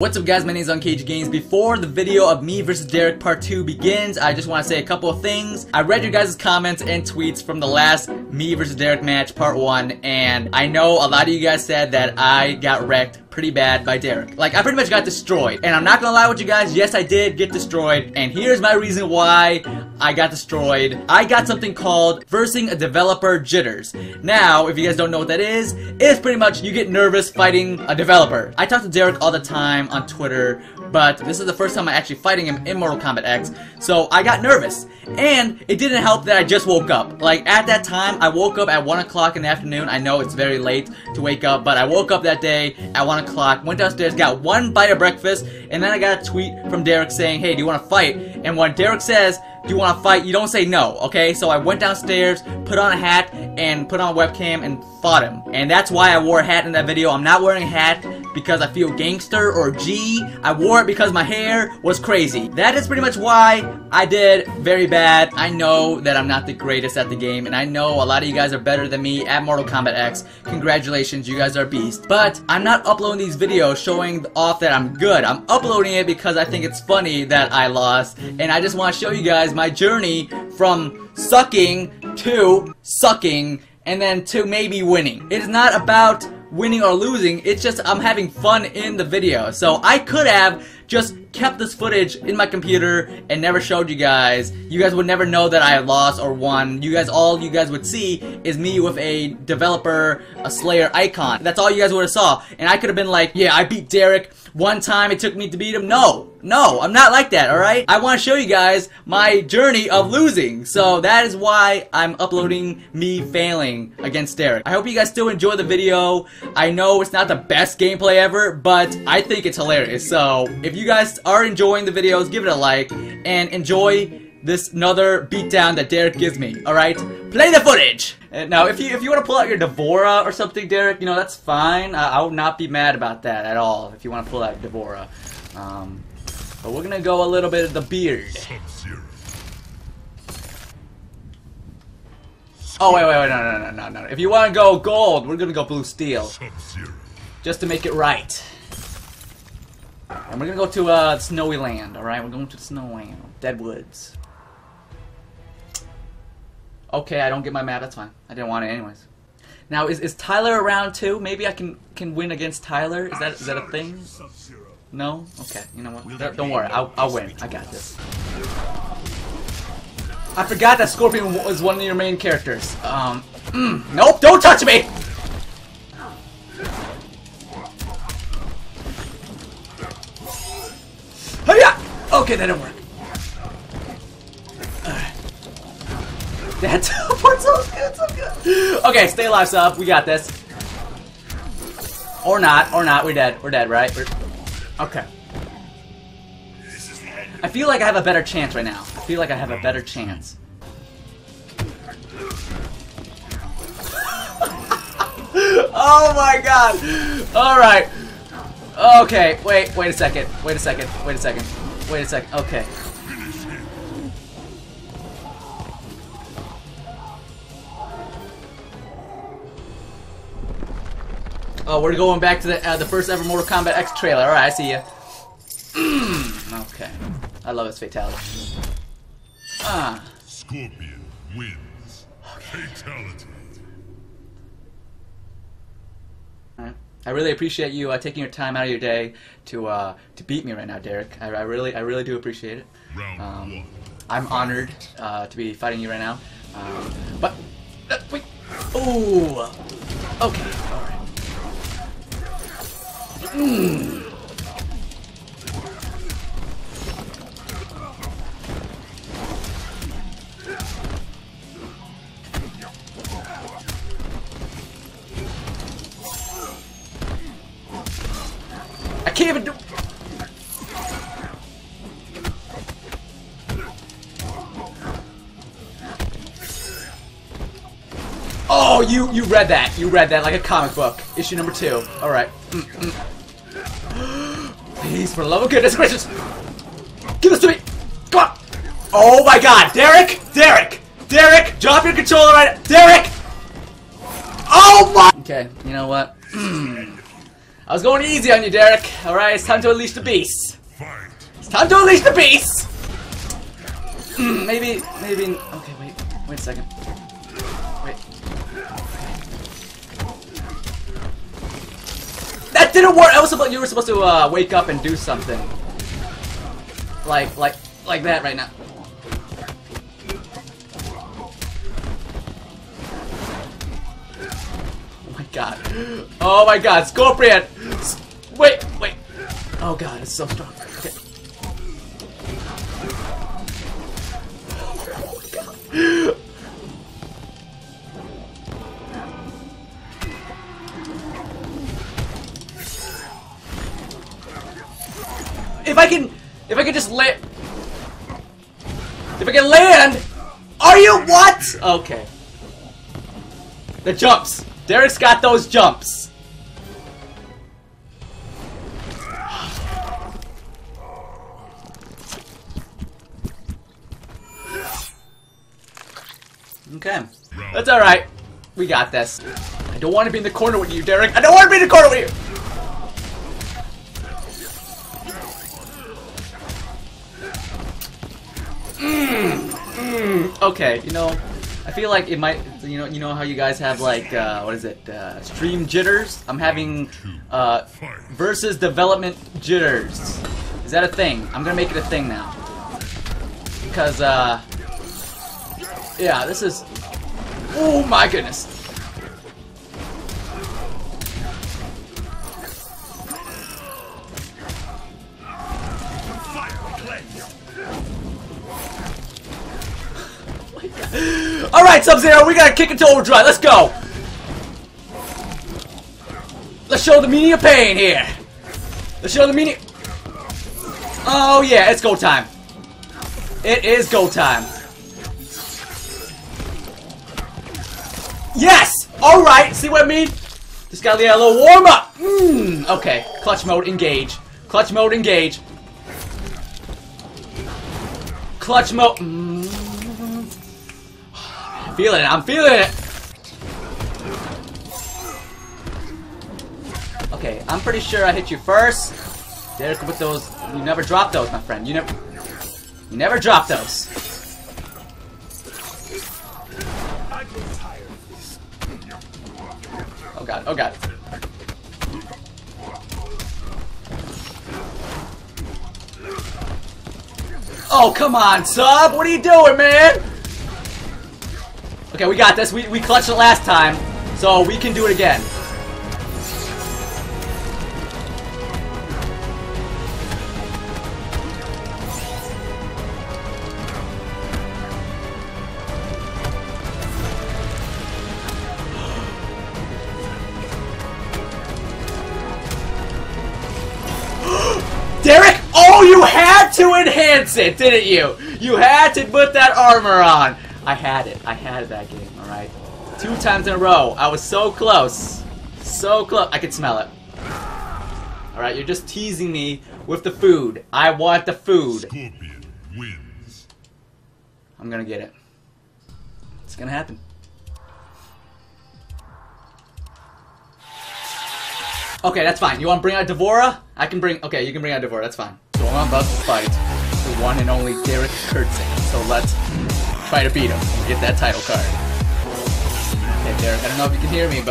What's up guys, my name is unCAGEDgamez. Before the video of me versus Derek part 2 begins, I just want to say a couple of things. I read your guys' comments and tweets from the last me versus Derek match part 1, and I know a lot of you guys said that I got wrecked pretty bad by Derek. Like, I pretty much got destroyed. And I'm not gonna lie with you guys, yes I did get destroyed, and here's my reason why I got destroyed. I got something called versing a developer jitters. Now, if you guys don't know what that is, it's pretty much you get nervous fighting a developer. I talk to Derek all the time on Twitter, but this is the first time I'm actually fighting him in Mortal Kombat X, so I got nervous. And it didn't help that I just woke up. Like, at that time, I woke up at 1 o'clock in the afternoon. I know it's very late to wake up, but I woke up that day at 1 o'clock, went downstairs, got one bite of breakfast, and then I got a tweet from Derek saying, hey, do you want to fight? And when Derek says, you want to fight? You don't say no, okay? So I went downstairs, put on a hat, and put on a webcam and fought him. And that's why I wore a hat in that video. I'm not wearing a hat because I feel gangster or G. I wore it because my hair was crazy. That is pretty much why I did very bad. I know that I'm not the greatest at the game, and I know a lot of you guys are better than me at Mortal Kombat X. Congratulations, you guys are beast. But I'm not uploading these videos showing off that I'm good. I'm uploading it because I think it's funny that I lost, and I just want to show you guys my journey from sucking to sucking and then to maybe winning. It is not about winning or losing, it's just I'm having fun in the video. So I could have just kept this footage in my computer and never showed you guys. You guys would never know that I lost or won. You guys, all you guys would see is me with a developer, a Slayer icon. That's all you guys would have saw. And I could have been like, yeah, I beat Derek one time it took me to beat him. No, no, I'm not like that, alright? I want to show you guys my journey of losing. So that is why I'm uploading me failing against Derek. I hope you guys still enjoy the video. I know it's not the best gameplay ever, but I think it's hilarious. So if you guys are enjoying the videos, give it a like and enjoy this another beatdown that Derek gives me. All right, play the footage. And now, if you if you want to pull out your D'Vorah or something, Derek, you know that's fine. I, I will not be mad about that at all. If you want to pull out D'Vorah, um, but we're gonna go a little bit of the beard. Oh wait, wait, wait, no, no, no, no, no. If you want to go gold, we're gonna go blue steel, just to make it right. And we're gonna go to uh, snowy land. All right, we're going to the snowy land, Deadwoods. Okay, I don't get my map. That's fine. I didn't want it anyways. Now, is, is Tyler around too? Maybe I can can win against Tyler. Is that is that a thing? No. Okay. You know what? Don't worry. I'll I'll win. I got this. I forgot that Scorpion was one of your main characters. Um. Mm, nope. Don't touch me. Okay, that didn't work. That teleport's so good, so good. Okay, stay alive, sub. We got this. Or not, or not. We're dead. We're dead, right? We're... Okay. I feel like I have a better chance right now. I feel like I have a better chance. oh my god! Alright. Okay, wait, wait a second. Wait a second. Wait a second. Wait a sec. Okay. Oh, we're going back to the uh, the first ever Mortal Kombat X trailer. All right, I see you. okay, I love his fatality. Ah. Scorpion wins. I really appreciate you uh, taking your time out of your day to uh, to beat me right now, Derek. I, I really I really do appreciate it. Um, I'm honored uh, to be fighting you right now. Um, but uh, wait. Oh. Okay. All right. Mm. Can't even do. Oh, you you read that. You read that like a comic book. Issue number two. All right. Mm -mm. Please, for the love of goodness gracious! Give this to me! Come on! Oh my god! Derek! Derek! Derek! Drop your controller right Derek! Oh my- Okay, you know what? I was going easy on you, Derek. Alright, it's time to unleash the beast. It's time to unleash the beast! Mm, maybe, maybe... Okay, wait. Wait a second. Wait. That didn't work! I was supposed, you were supposed to uh, wake up and do something. Like, like, like that right now. Oh my god. Oh my god, Scorpion! Wait, wait. Oh god, it's so strong. Okay. Oh if I can, if I can just land, if I can land, are you what? Okay. The jumps. Derek's got those jumps. That's alright. We got this. I don't want to be in the corner with you, Derek. I don't want to be in the corner with you! Mm, mm, okay, you know, I feel like it might, you know, you know how you guys have like, uh, what is it, uh, stream jitters? I'm having, uh, versus development jitters. Is that a thing? I'm gonna make it a thing now. Because, uh, yeah, this is, oh my goodness. Alright, Sub-Zero, we gotta kick it to overdrive. Let's go! Let's show the meaning of pain here. Let's show the meaning... Oh, yeah, it's go time. It is go time. Yes! Alright, see what I mean? Just gotta get a little warm up. Mmm, okay. Clutch mode, engage. Clutch mode, engage. Clutch mode. Mm feeling it. I'm feeling it. Okay, I'm pretty sure I hit you first. Derek with those. You never drop those, my friend. You never. You never drop those. God. Oh god. Oh, come on, sub! What are you doing, man? Okay, we got this. We, we clutched it last time, so we can do it again. It, didn't you? You had to put that armor on. I had it. I had that game, alright? Two times in a row. I was so close. So close. I could smell it. Alright, you're just teasing me with the food. I want the food. Scorpion wins. I'm gonna get it. It's gonna happen. Okay, that's fine. You want to bring out D'Vorah? I can bring... Okay, you can bring out D'Vorah. That's fine. So I'm about to fight one and only Derek Kirtzic. So let's try to beat him and get that title card. Okay, Derek, I don't know if you can hear me, but